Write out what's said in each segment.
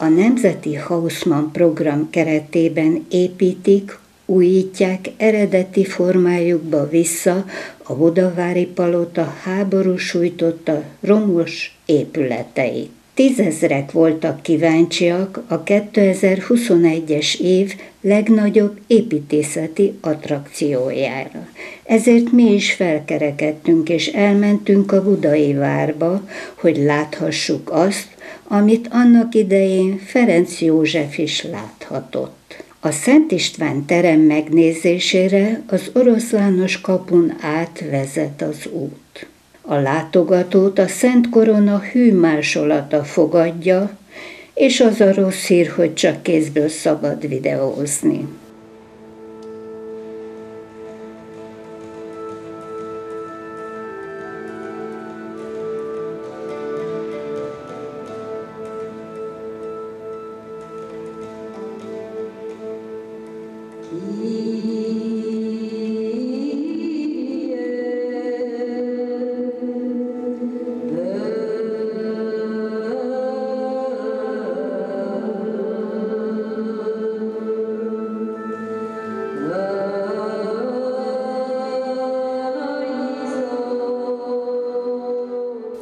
A Nemzeti Hausmann program keretében építik, újítják eredeti formájukba vissza a Budavári Palota háború sújtotta romos épületeit. Tízezrek voltak kíváncsiak a 2021-es év legnagyobb építészeti attrakciójára. Ezért mi is felkerekedtünk és elmentünk a Budai várba, hogy láthassuk azt, amit annak idején Ferenc József is láthatott. A Szent István terem megnézésére az oroszlános kapun át vezet az út. A látogatót a Szent Korona hű másolata fogadja, és az a rossz hír, hogy csak kézből szabad videózni.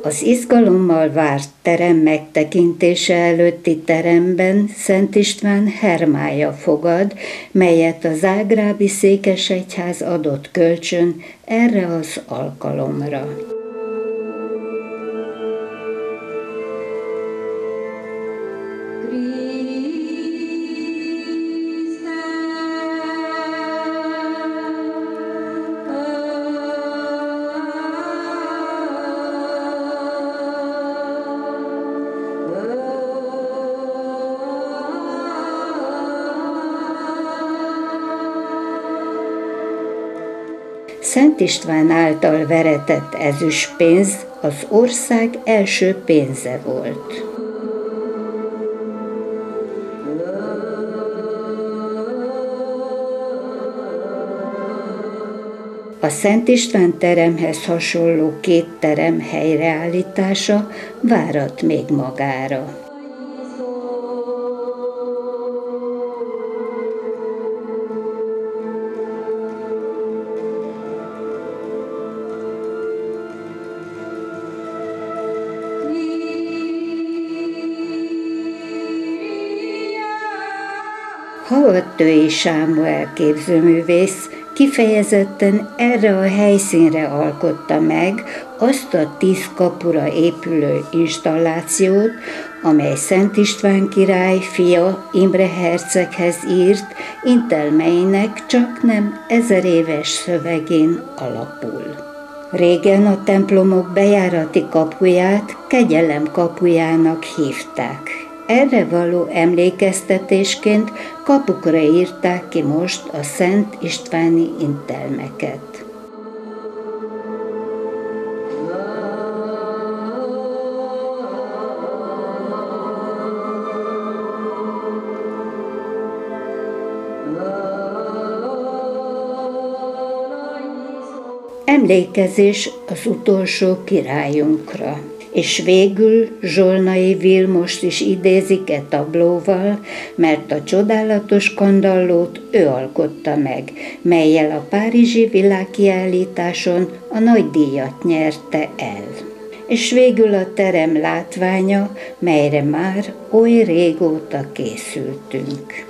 Az izgalommal várt terem megtekintése előtti teremben Szent István hermája fogad, melyet a Zágrábi Székesegyház adott kölcsön erre az alkalomra. Szent István által veretett ezüstpénz az ország első pénze volt. A Szent István teremhez hasonló két terem helyreállítása várat még magára. Hallgattői Sámuel képzőművész kifejezetten erre a helyszínre alkotta meg azt a tíz kapura épülő installációt, amely Szent István király fia Imre herceghez írt intelmeinek csak nem ezer éves szövegén alapul. Régen a templomok bejárati kapuját kegyelem kapujának hívták. Erre való emlékeztetésként kapukra írták ki most a Szent Istváni intelmeket. Emlékezés az utolsó királyunkra és végül Zsolnai Vilmost is idézik e tablóval, mert a csodálatos kandallót ő alkotta meg, melyel a Párizsi világkiállításon a nagy díjat nyerte el. És végül a terem látványa, melyre már oly régóta készültünk.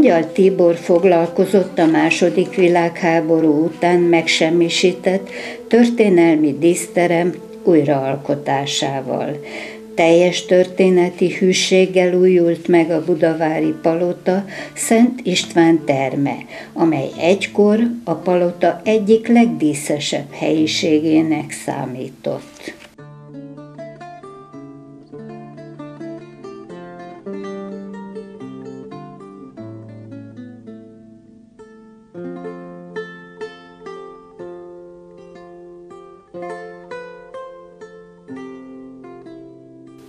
Angyal Tibor foglalkozott a második világháború után megsemmisített történelmi díszterem újraalkotásával. Teljes történeti hűséggel újult meg a budavári palota Szent István terme, amely egykor a palota egyik legdíszesebb helyiségének számított.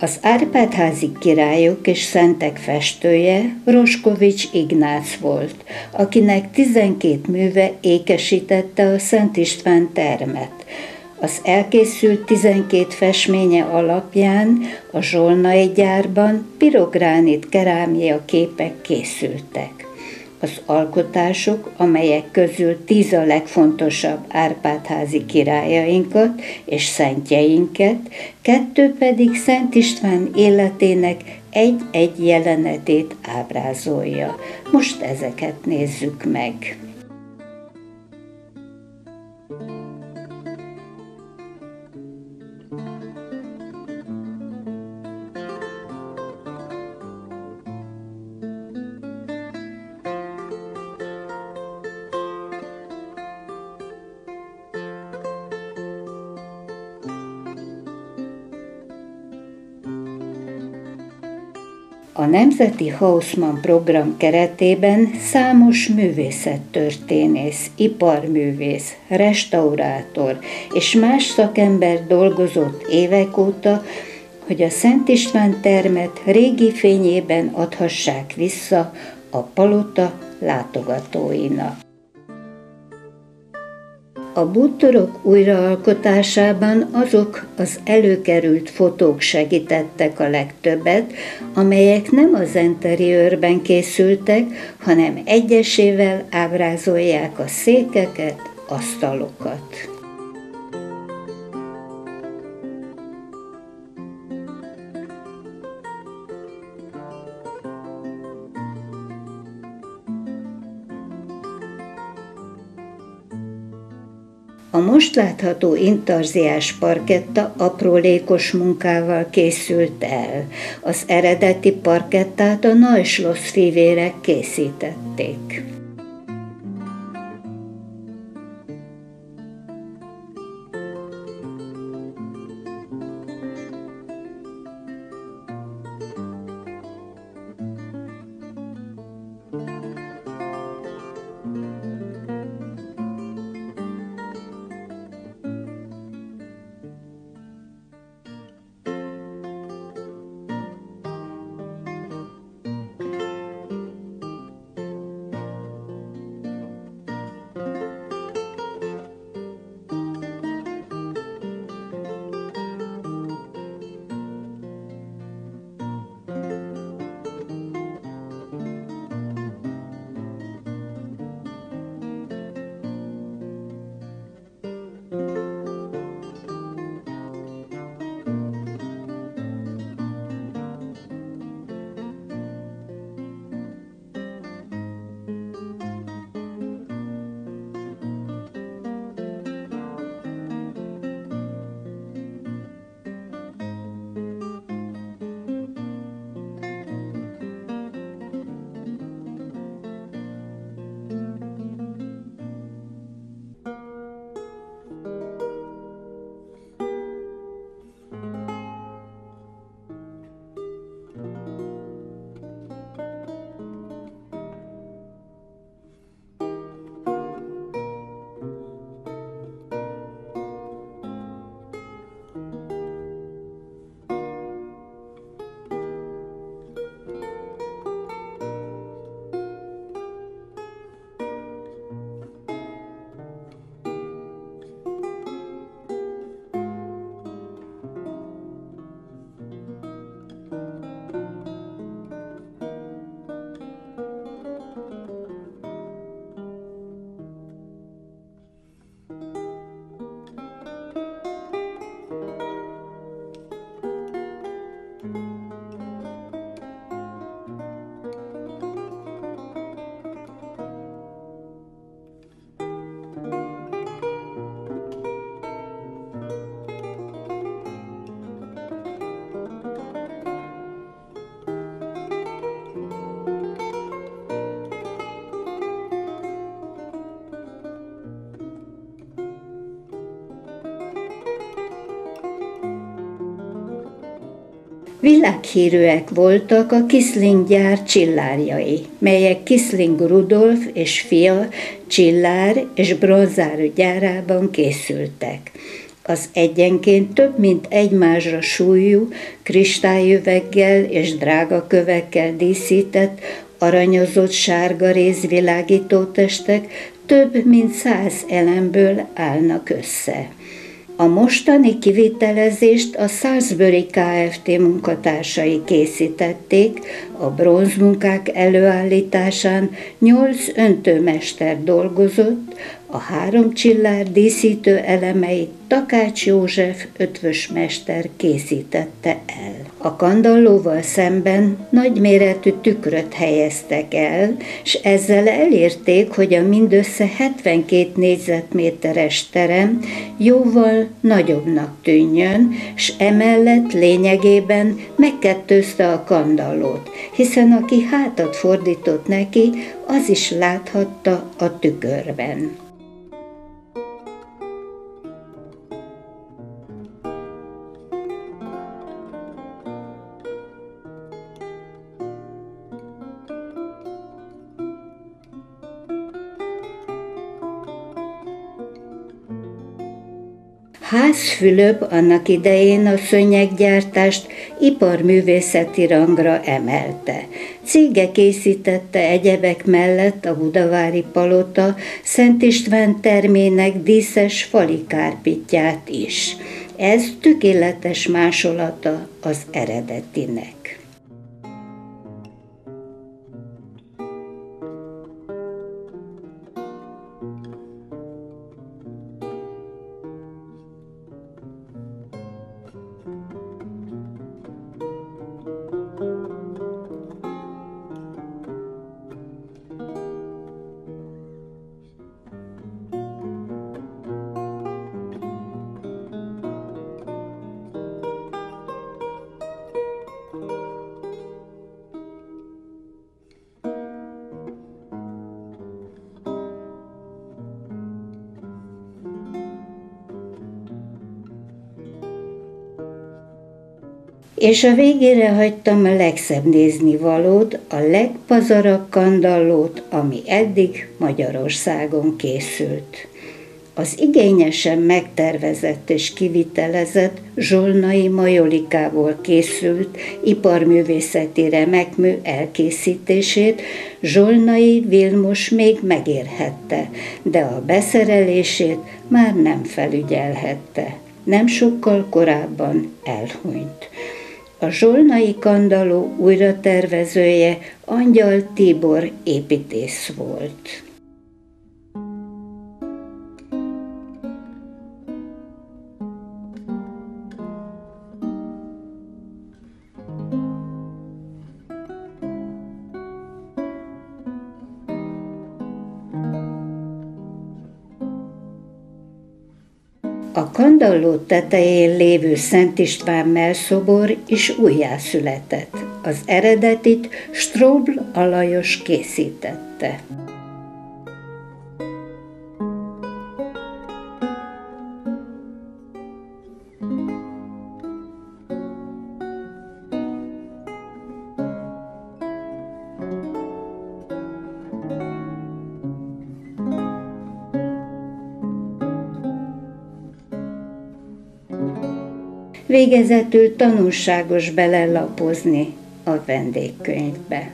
Az Árpádházi királyok és szentek festője Roskovics Ignác volt, akinek 12 műve ékesítette a Szent István termet. Az elkészült 12 festménye alapján a Zsolnai gyárban pirogránit kerámia képek készültek az alkotások, amelyek közül tíz a legfontosabb Árpádházi királyainkat és szentjeinket, kettő pedig Szent István életének egy-egy jelenetét ábrázolja. Most ezeket nézzük meg. A Nemzeti Hausmann program keretében számos művészettörténész, iparművész, restaurátor és más szakember dolgozott évek óta, hogy a Szent István termet régi fényében adhassák vissza a palota látogatóinak. A bútorok újraalkotásában azok az előkerült fotók segítettek a legtöbbet, amelyek nem az interiőrben készültek, hanem egyesével ábrázolják a székeket, asztalokat. Most látható intarziás parketta aprólékos munkával készült el. Az eredeti parkettát a Neuschloss fivérek készítették. Világhírűek voltak a Kisling gyár csillárjai, melyek Kisling Rudolf és fia Csillár és bronzáru gyárában készültek. Az egyenként több mint egymásra súlyú, kristályüveggel és drága kövekkel díszített, aranyozott sárga rézvilágító testek több mint száz elemből állnak össze. A mostani kivitelezést a Salisbury Kft. munkatársai készítették, a bronzmunkák előállításán nyolc öntőmester dolgozott, a három csillár díszítő elemeit Takács József ötvös mester készítette el. A kandallóval szemben nagyméretű tükröt helyeztek el, és ezzel elérték, hogy a mindössze 72 négyzetméteres terem jóval nagyobbnak tűnjön, és emellett lényegében megkettőzte a kandallót, hiszen aki hátat fordított neki, az is láthatta a tükörben. Ház Fülöp annak idején a szönyeggyártást iparművészeti rangra emelte. Cége készítette egyebek mellett a Budavári Palota Szent István termének díszes falikárpitját is. Ez tökéletes másolata az eredetinek. És a végére hagytam a legszebb néznivalót, a legpazarabb kandallót, ami eddig Magyarországon készült. Az igényesen megtervezett és kivitelezett zsolnai majolikából készült iparművészeti remekmű elkészítését Zsolnai Vilmos még megérhette, de a beszerelését már nem felügyelhette. Nem sokkal korábban elhunyt. A Zsolnai Kandaló újratervezője Angyal Tibor építész volt. Kandalló tetején lévő Szent István melszobor is újjászületett. Az eredetit Strobl Alajos készítette. Végezetül tanulságos belelapozni a vendégkönyvbe.